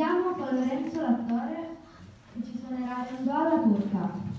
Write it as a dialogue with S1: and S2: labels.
S1: Concludiamo con Lorenzo l'attore che ci suonerà un do alla turca.